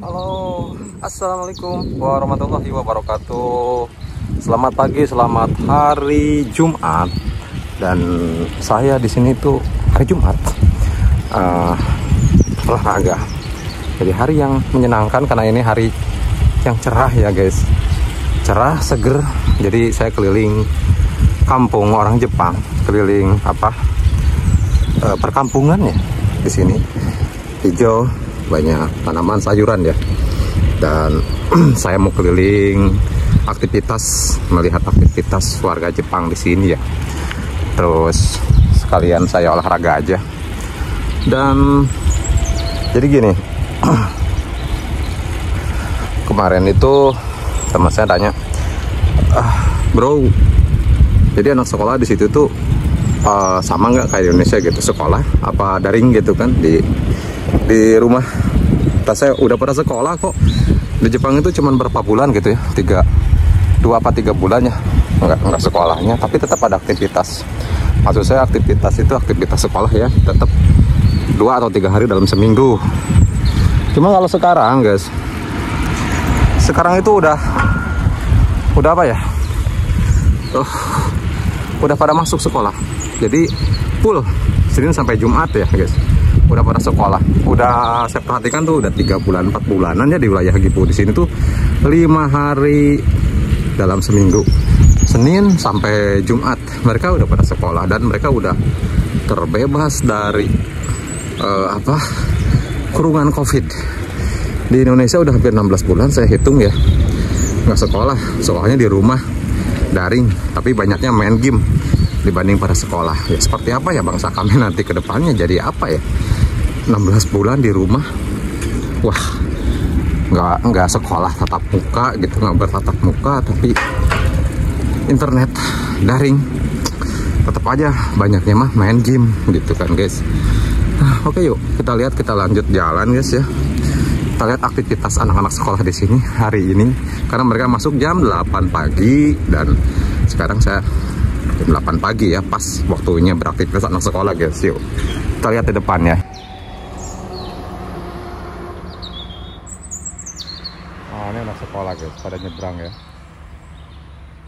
Halo, assalamualaikum warahmatullahi wabarakatuh. Selamat pagi, selamat hari Jumat. Dan saya di sini tuh hari Jumat uh, olahraga. Jadi hari yang menyenangkan karena ini hari yang cerah ya guys. Cerah, seger. Jadi saya keliling kampung orang Jepang, keliling apa uh, perkampungan ya di sini. Hijau, banyak tanaman sayuran ya. Dan saya mau keliling aktivitas melihat aktivitas warga Jepang di sini ya. Terus sekalian saya olahraga aja. Dan jadi gini kemarin itu teman saya tanya ah, bro jadi anak sekolah di situ tuh uh, sama nggak kayak Indonesia gitu? Sekolah apa daring gitu kan? Di di rumah. Tas saya udah pada sekolah kok. Di Jepang itu cuman berapa bulan gitu ya? Tiga dua apa tiga bulannya nggak nggak sekolahnya tapi tetap ada aktivitas. Maksud saya aktivitas itu aktivitas sekolah ya. Tetap dua atau tiga hari dalam seminggu. Cuma kalau sekarang guys sekarang itu udah udah apa ya? Uh, udah pada masuk sekolah. Jadi full Senin sampai Jumat ya guys udah pada sekolah. Udah saya perhatikan tuh udah tiga bulan empat bulanan ya di wilayah Gipu di sini tuh lima hari dalam seminggu. Senin sampai Jumat. Mereka udah pada sekolah dan mereka udah terbebas dari uh, apa kurungan COVID. Di Indonesia udah hampir 16 bulan saya hitung ya. Nggak sekolah soalnya di rumah daring tapi banyaknya main game dibanding pada sekolah. Ya seperti apa ya bangsa kami nanti ke depannya? Jadi apa ya 16 bulan di rumah. Wah nggak nggak sekolah tatap muka gitu nggak bertatap muka tapi internet daring. Tetap aja banyaknya mah main game gitu kan guys. Nah, oke yuk kita lihat kita lanjut jalan guys ya. Kita lihat aktivitas anak-anak sekolah di sini hari ini. Karena mereka masuk jam 8 pagi dan sekarang saya jam 8 pagi ya pas waktunya beraktivitas anak sekolah guys yuk. Kita lihat di depan ya ini anak sekolah guys pada nyebrang ya.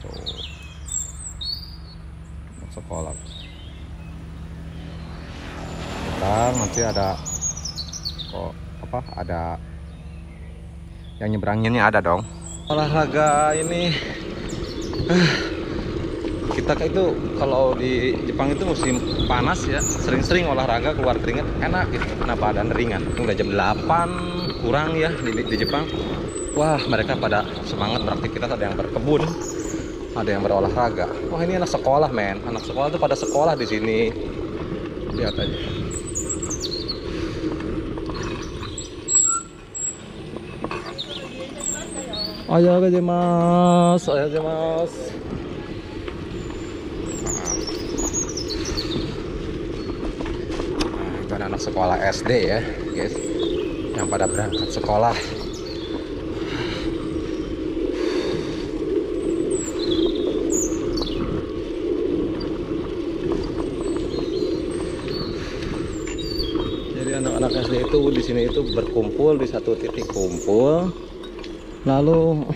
Tuh. Sekolah nyebrang nanti ada kok apa ada yang nyebrangnya ada dong. Olahraga ini kita itu kalau di Jepang itu musim panas ya sering-sering olahraga keluar keringat enak gitu karena badan ringan. Udah jam 8 kurang ya di, di Jepang Wah, mereka pada semangat beraktivitas. Ada yang berkebun, ada yang berolahraga. Wah, ini anak sekolah, men. Anak sekolah tuh pada sekolah di sini. Lihat aja. Ayo aja mas, ayo aja mas. Nah, itu anak, -anak sekolah SD ya, guys. Yang pada berangkat sekolah. Anak-anak SD itu di sini itu berkumpul di satu titik kumpul. Lalu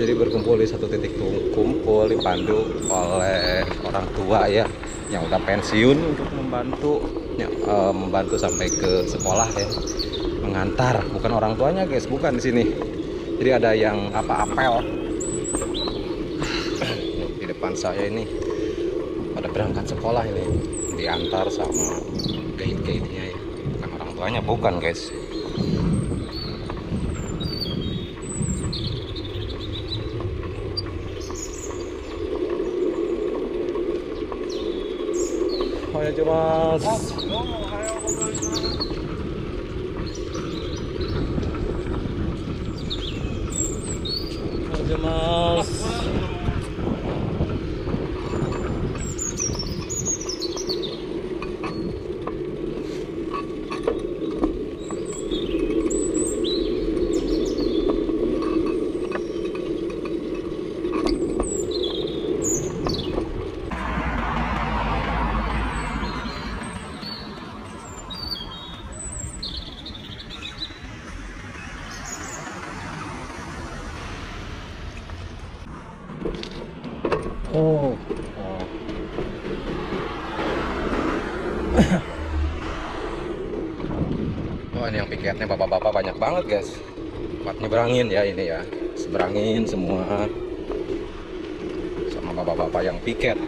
jadi berkumpul di satu titik kumpul dipandu oleh orang tua ya yang udah pensiun untuk membantu ya, uh, membantu sampai ke sekolah ya. Mengantar bukan orang tuanya guys bukan di sini. Jadi ada yang apa apel depan saya ini pada berangkat sekolah ini. Diantar sama guide-guide-nya ya. Bukan orang tuanya bukan guys. Oh ya mas mas Oh. oh. Oh ini yang piketnya bapak-bapak banyak banget guys. Buat nyeberangin ya ini ya. Seberangin semua. Sama bapak-bapak yang piket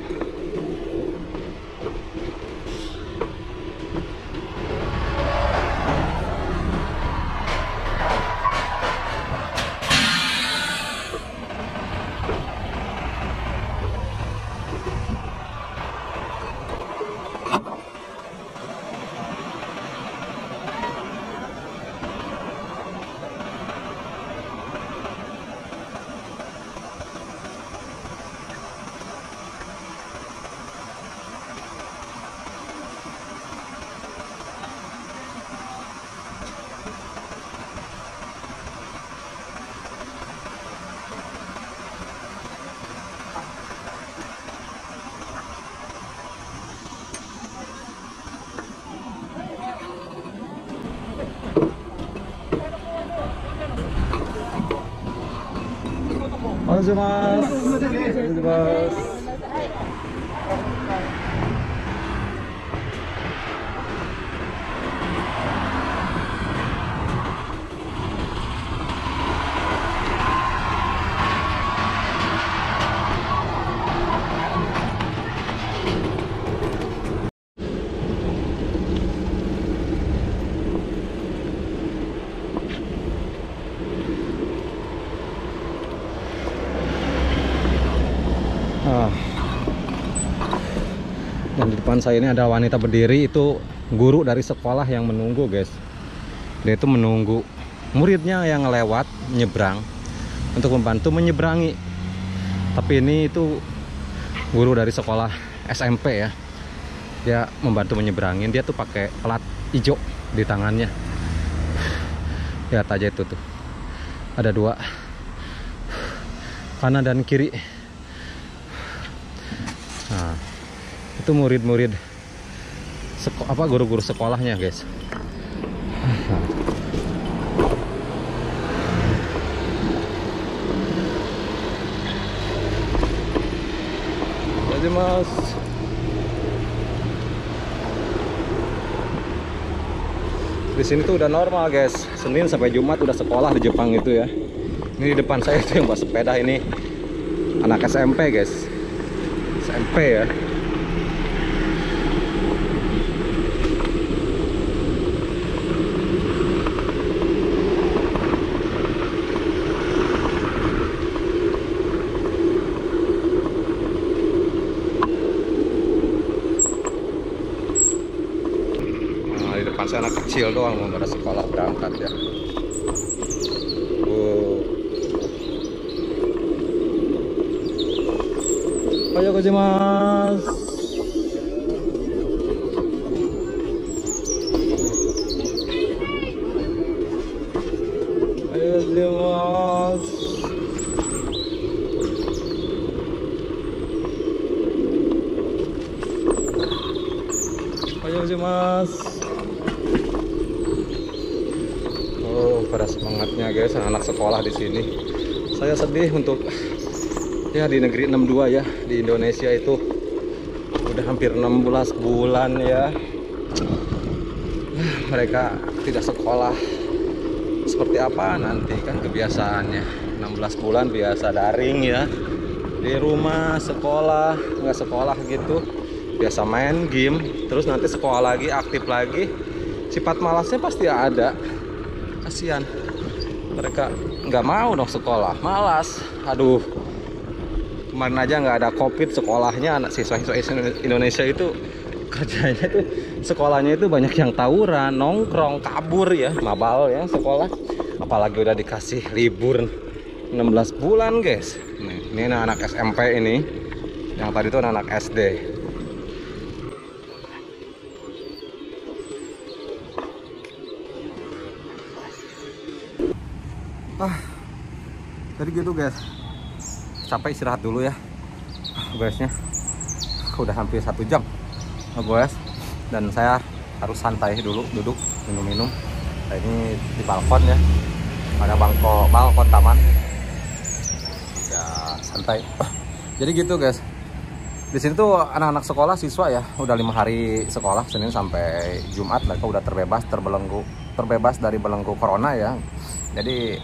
お邪魔します。Depan saya ini ada wanita berdiri itu guru dari sekolah yang menunggu guys. Dia itu menunggu muridnya yang lewat nyebrang untuk membantu menyeberangi. Tapi ini itu guru dari sekolah SMP ya. Dia membantu menyeberangin. Dia tuh pakai plat hijau di tangannya. Lihat aja itu tuh. Ada dua kanan dan kiri. Nah, itu murid-murid apa guru-guru sekolahnya, guys. Mas. Di sini tuh udah normal, guys. Senin sampai Jumat udah sekolah di Jepang itu ya. Ini di depan saya itu yang bawa sepeda ini anak SMP, guys. SMP ya. Nah, di depan saya anak kecil doang mau pada sekolah berangkat ya. Wow. Ayo gozaimasu. Ayo gozaimasu. Ayo gozaimasu. Oh, pada semangatnya guys anak sekolah di sini. Saya sedih untuk ya di negeri 62 ya di Indonesia itu. Udah hampir 16 bulan ya. Mereka tidak sekolah. Seperti apa nanti kan kebiasaannya? 16 bulan biasa daring ya. Di rumah sekolah nggak sekolah gitu. Biasa main game. Terus nanti sekolah lagi aktif lagi. Sifat malasnya pasti ada. Kasihan mereka nggak mau dong sekolah. Malas. Aduh. Kemarin aja nggak ada covid sekolahnya anak siswa-siswa Indonesia itu kerjanya tuh sekolahnya itu banyak yang tawuran nongkrong kabur ya. Mabal ya sekolah. Apalagi udah dikasih libur. 16 bulan guys. Ini anak, SMP ini. Yang tadi itu -anak SD ah jadi gitu guys. Capek istirahat dulu ya guysnya. Udah hampir satu jam guys dan saya harus santai dulu duduk minum-minum. Nah, ini di balkon ya. Ada bangko balkon taman. Ya santai. Jadi gitu guys. Di sini tuh anak-anak sekolah siswa ya udah lima hari sekolah Senin sampai Jumat mereka udah terbebas terbelenggu terbebas dari belenggu corona ya. Jadi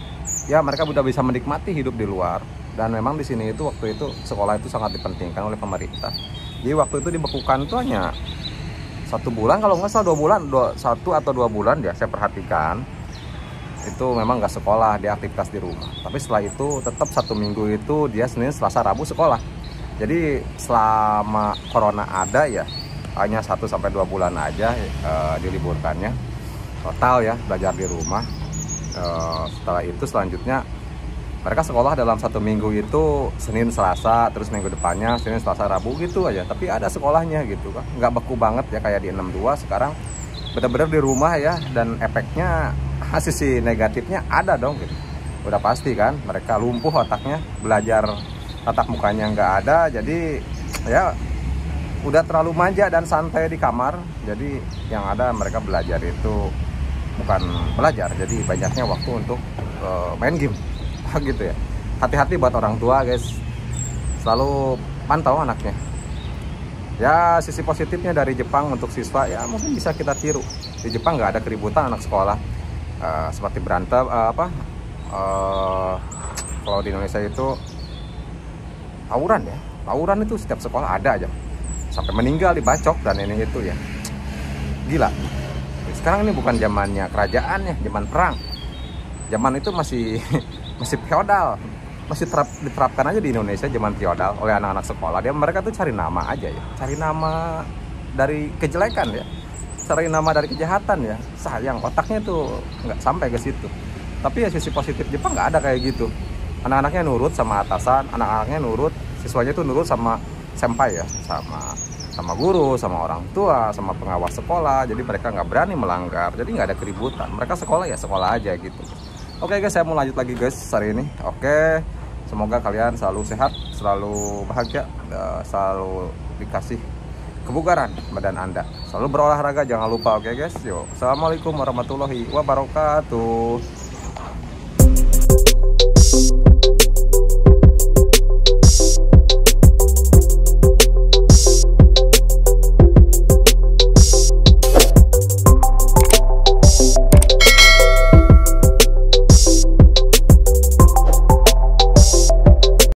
ya mereka udah bisa menikmati hidup di luar. Dan memang di sini itu waktu itu sekolah itu sangat dipentingkan oleh pemerintah. Jadi waktu itu dibekukan tuh hanya satu bulan kalau nggak salah dua bulan dua, satu atau dua bulan ya saya perhatikan. Itu memang nggak sekolah dia aktivitas di rumah. Tapi setelah itu tetap satu minggu itu dia Senin Selasa Rabu sekolah. Jadi selama corona ada ya hanya 1 sampai dua bulan aja e, diliburkannya. Total ya belajar di rumah e, setelah itu selanjutnya mereka sekolah dalam satu minggu itu Senin Selasa terus minggu depannya Senin Selasa Rabu gitu aja. Tapi ada sekolahnya gitu kan nggak beku banget ya kayak di 62 sekarang. Benar-benar di rumah ya dan efeknya sisi negatifnya ada dong gitu. Udah pasti kan mereka lumpuh otaknya belajar tatap mukanya nggak ada jadi ya udah terlalu manja dan santai di kamar. Jadi yang ada mereka belajar itu bukan belajar jadi banyaknya waktu untuk uh, main game. Gitu ya. Hati-hati buat orang tua guys. Selalu pantau anaknya. Ya sisi positifnya dari Jepang untuk siswa ya mungkin bisa kita tiru. Di Jepang nggak ada keributan anak sekolah. Uh, seperti berantem uh, apa uh, kalau di Indonesia itu tawuran ya. Tawuran itu setiap sekolah ada aja. Sampai meninggal dibacok dan ini itu ya. Gila sekarang ini bukan zamannya kerajaan ya zaman perang. Zaman itu masih masih feodal. Masih terap, diterapkan aja di Indonesia zaman feodal. Oleh anak-anak sekolah dia mereka tuh cari nama aja ya. Cari nama dari kejelekan ya. Cari nama dari kejahatan ya. Sayang otaknya tuh nggak sampai ke situ. Tapi ya sisi positif Jepang nggak ada kayak gitu. Anak-anaknya nurut sama atasan anak-anaknya nurut siswanya itu nurut sama senpai ya sama sama guru sama orang tua sama pengawas sekolah. Jadi mereka nggak berani melanggar. Jadi nggak ada keributan. Mereka sekolah ya sekolah aja gitu. Oke guys saya mau lanjut lagi guys hari ini. Oke semoga kalian selalu sehat selalu bahagia selalu dikasih kebugaran badan anda. Selalu berolahraga jangan lupa oke guys? Yuk assalamualaikum warahmatullahi wabarakatuh